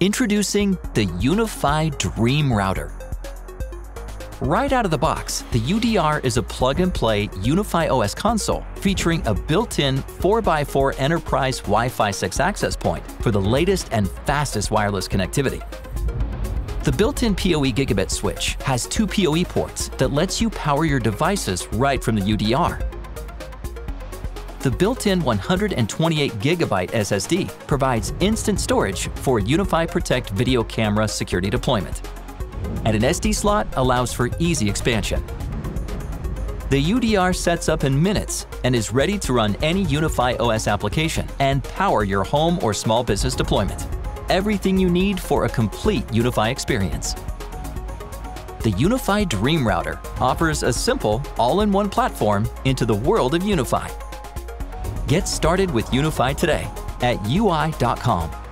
Introducing the UniFi Dream Router. Right out of the box, the UDR is a plug-and-play UniFi OS console featuring a built-in 4x4 enterprise Wi-Fi 6 access point for the latest and fastest wireless connectivity. The built-in PoE gigabit switch has two PoE ports that lets you power your devices right from the UDR. The built-in 128 gigabyte SSD provides instant storage for UniFi Protect video camera security deployment. And an SD slot allows for easy expansion. The UDR sets up in minutes and is ready to run any UniFi OS application and power your home or small business deployment everything you need for a complete UniFi experience. The UniFi Dream Router offers a simple, all-in-one platform into the world of UniFi. Get started with UniFi today at ui.com.